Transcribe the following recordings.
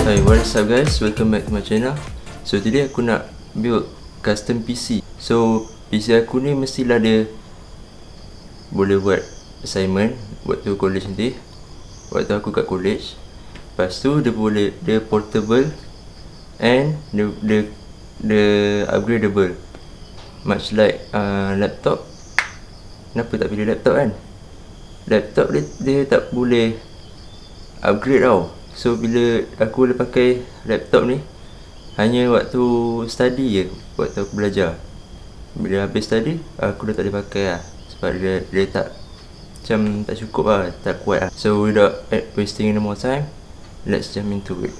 Hi, what's up guys? Welcome back to my channel. So today aku nak build custom PC So PC aku ni mestilah dia Boleh buat assignment Waktu college nanti. Waktu aku kat college. Lepas tu dia boleh Dia portable And dia, dia, dia upgradable. Much like uh, laptop. Kenapa tak pilih laptop kan? Laptop dia, dia tak boleh upgrade tau So bila aku boleh pakai laptop ni Hanya waktu study je Waktu aku belajar. Bila habis study Aku dah tak boleh pakai lah Sebab dia, dia tak Macam tak cukup lah Tak kuat lah. So without wasting any more time Let's jump into it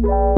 Bye.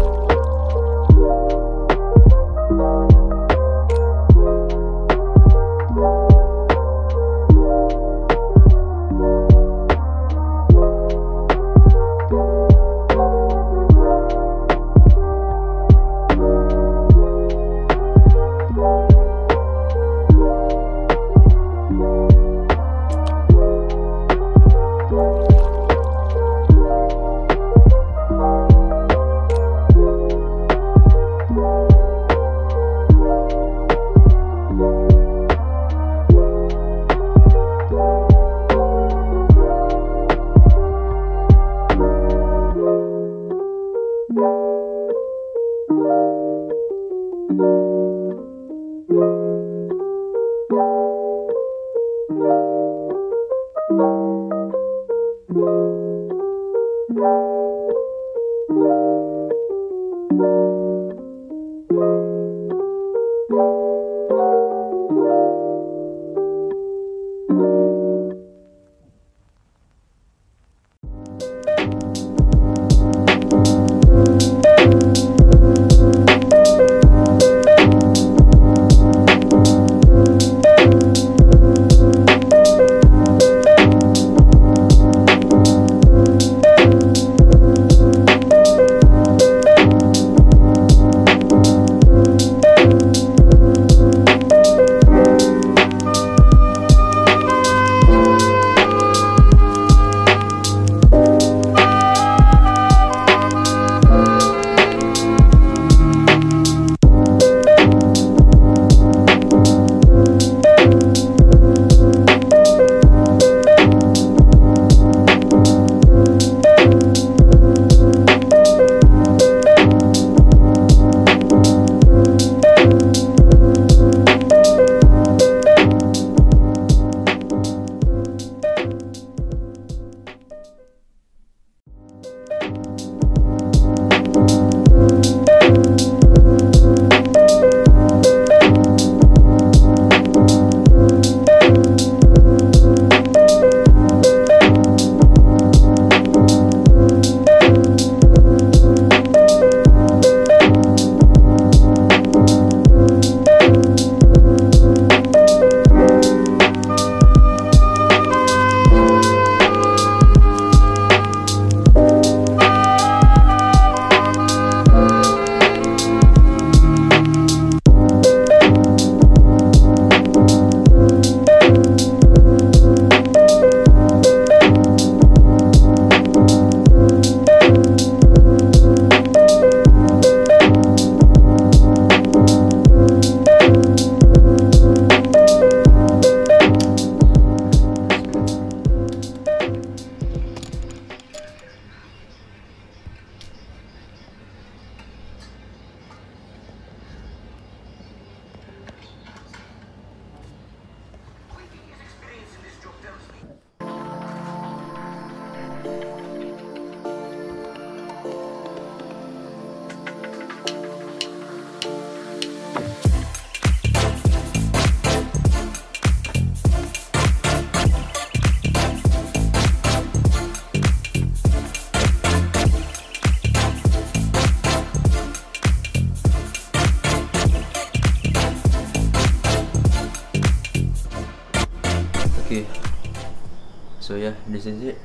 So yeah, this is it.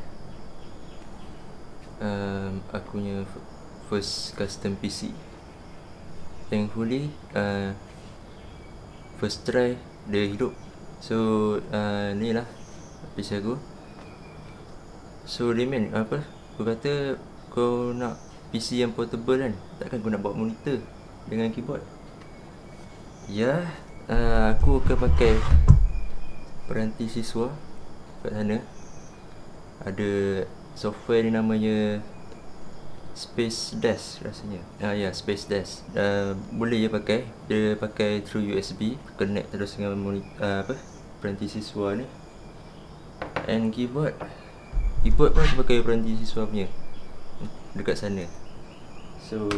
Um, aku punya first custom PC. Thankfully, uh, first try dia hidup. So uh, ni lah PC aku. So Damien, apa? Kau kata kau nak PC yang portable kan? Takkan kau nak bawa monitor dengan keyboard? Ya, uh, aku akan pakai peranti siswa kat sana. Ada software ni namanya Space Desk rasanya. Ah ya yeah, Space Desk uh, boleh je pakai. Dia pakai through USB connect terus dengan monitor, uh, apa peranti siswa ni. And keyboard. Keyboard pun pakai peranti siswa punya dekat sana. So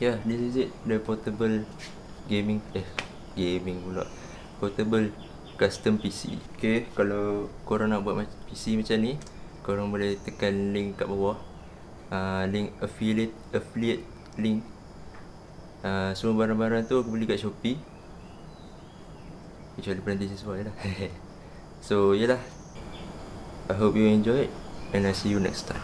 yeah this is it. The portable gaming eh gaming pula. Portable custom PC Okay, kalau korang nak buat PC macam ni Korang boleh tekan link kat bawah. Uh, Link affiliate affiliate link. Uh, Semua barang-barang tu aku beli kat Shopee. Kecuali siswa je lah. So, yelah I hope you enjoy it And I see you next time